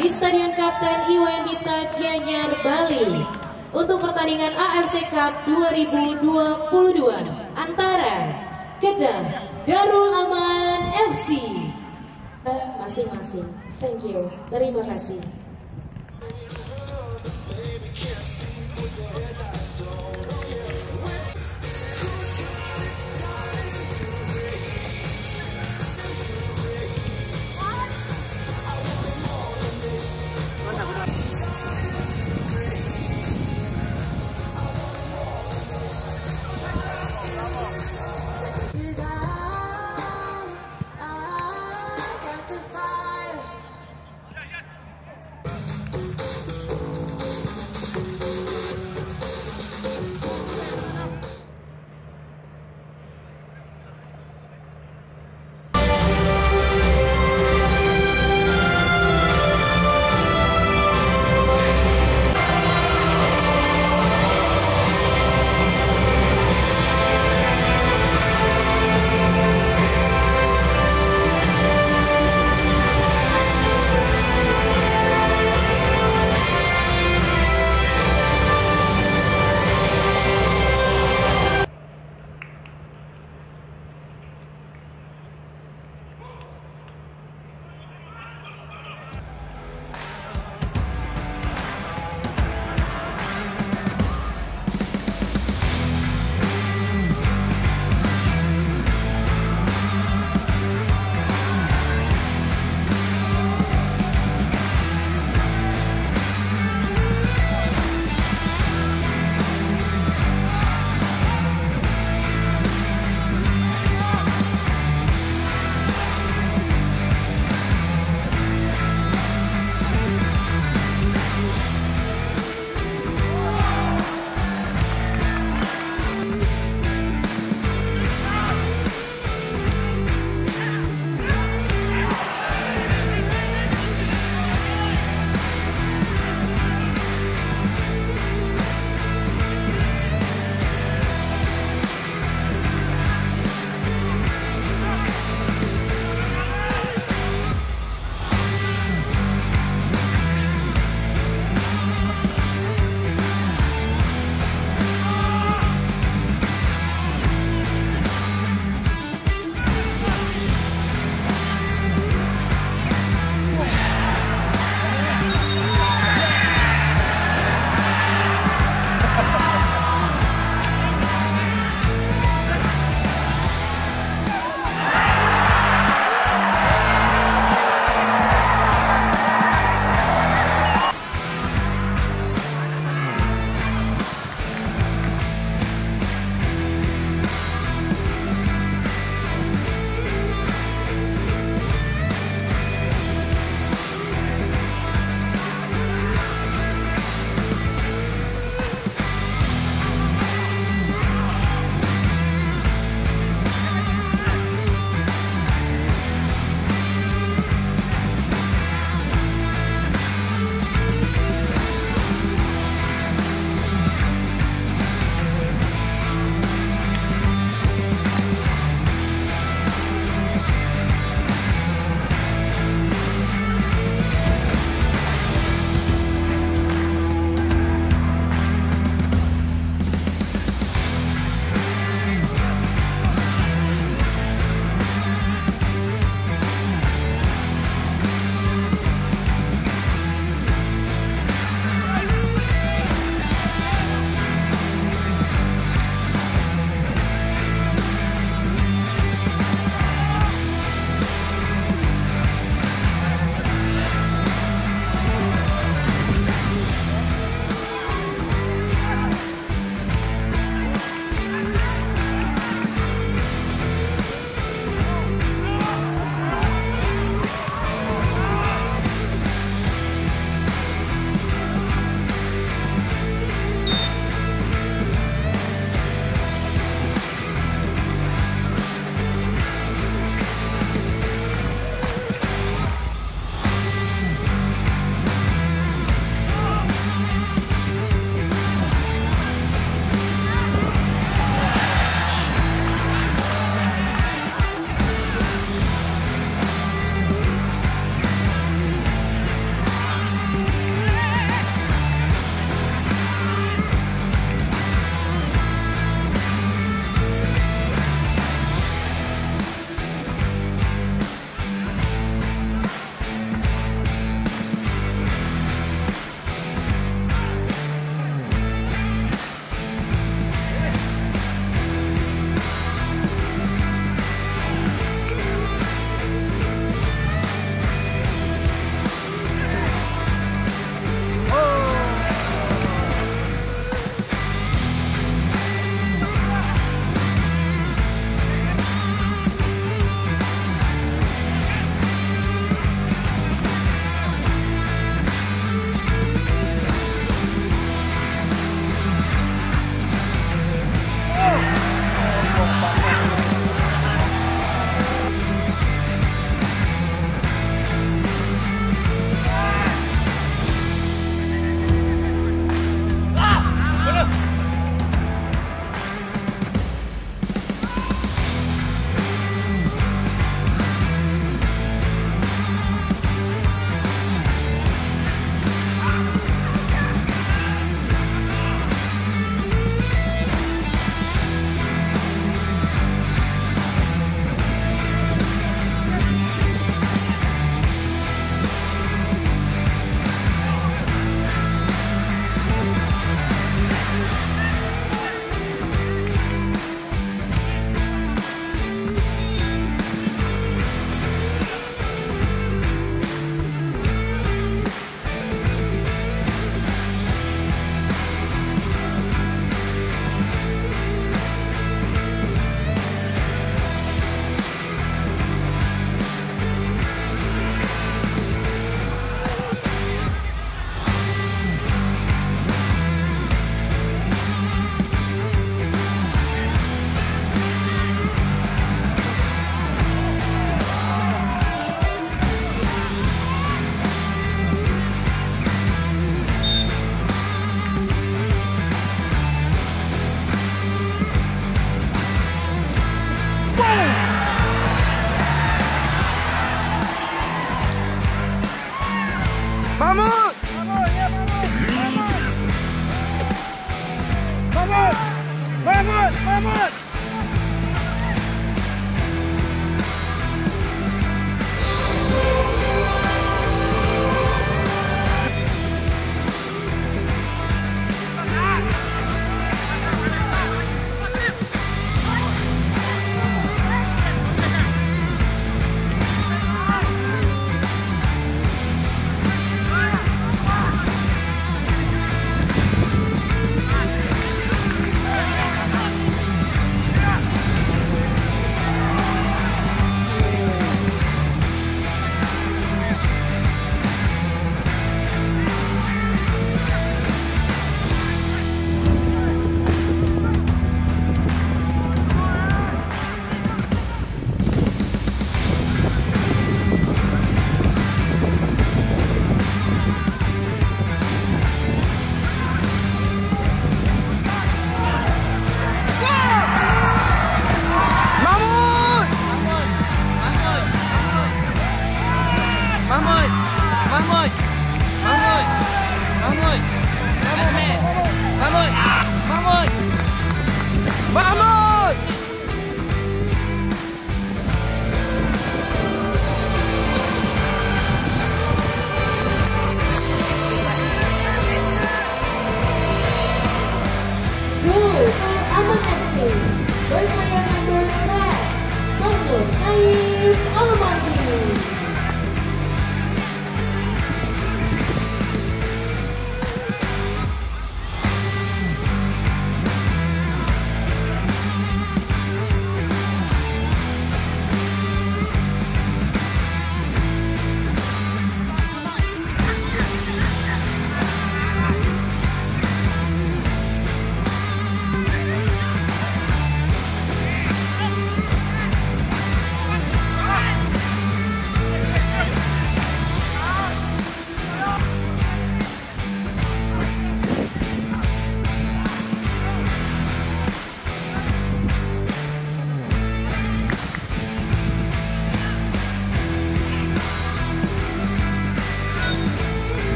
di Stadion Kapten Iwan Dipta Gianyar, Bali untuk pertandingan AFC Cup 2022 antara Kedah Darul Aman FC. Eh, masing-masing. Thank you. Terima kasih.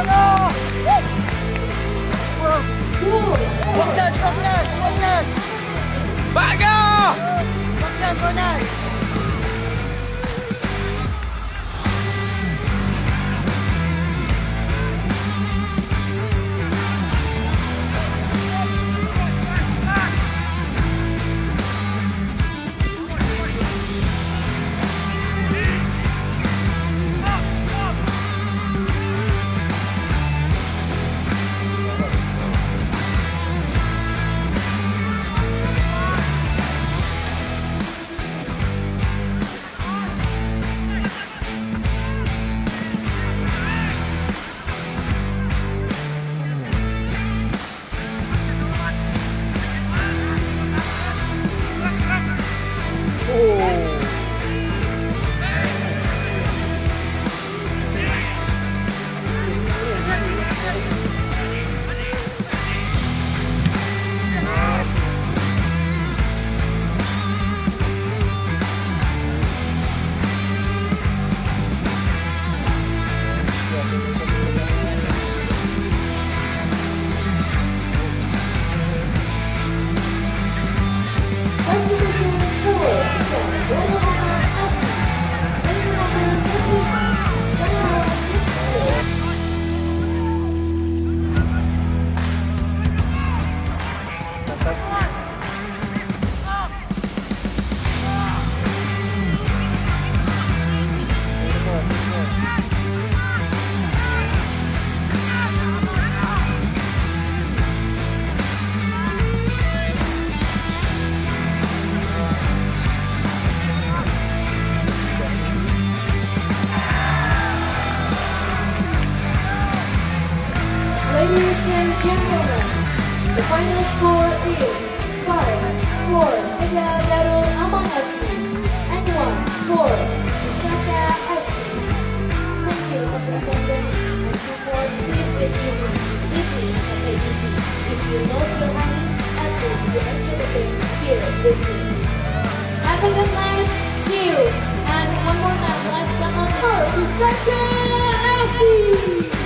tengah. Fokus, fokus. Bagus. score is 5 4 Tagliararo Amman FC and 1 4 Visakha FC. Thank you for your attendance and support. This is easy. This is ABC. If you lose your honey, at least you enjoy the game here with me. Have a good night. See you. And one more time, last but not least, Visakha FC.